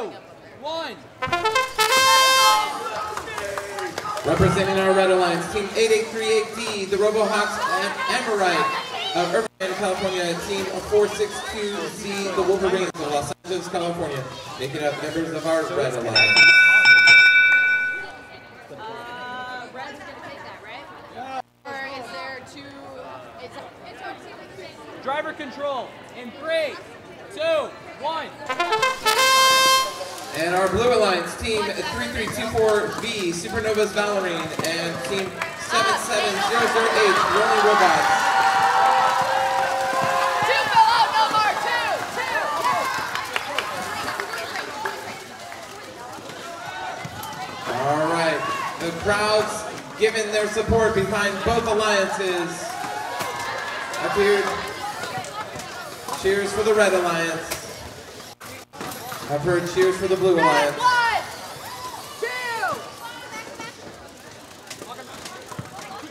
two, one. Representing our Red Alliance, Team 8838D, the RoboHawks and Amorite of Irvine, California, and Team 462Z, the Wolverines of Los Angeles, California, making up members of our Red Alliance. Uh, Red's gonna take that, right? Or is there two? It's, it's hard to see what the same. Driver control in three, two, one. And our Blue Alliance, Team 3324V, Supernovas Valorine, and Team 7700H, Rolling Robots. All right, the crowd's giving their support behind both alliances. Up here, cheers for the Red Alliance. I've heard cheers for the Blue Red, Alliance. one, two.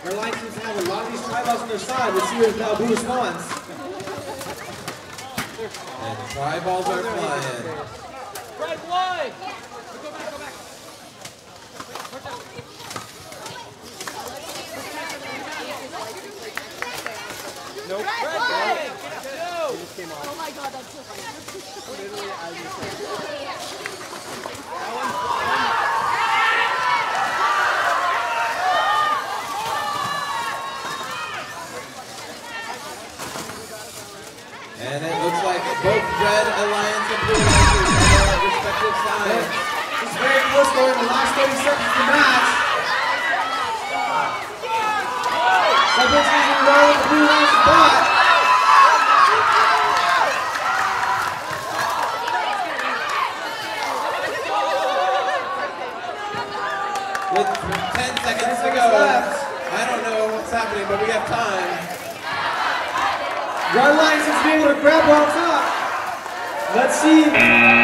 Our line seems to have a lot of these triballs on their side. Let's see how who responds. And tri-balls are flying. Red one. Go back, go back. Push. Nope. Red Red one. One. Two. Oh my god, that's so funny. And it looks like both Red Alliance and Blue Alliance are on respective sides. It's very close going in the last 30 seconds of the match. Is in the row the blue line's spot. With 10 seconds to go. I don't know what's happening, but we have time. Red to be able to grab on top. Let's see.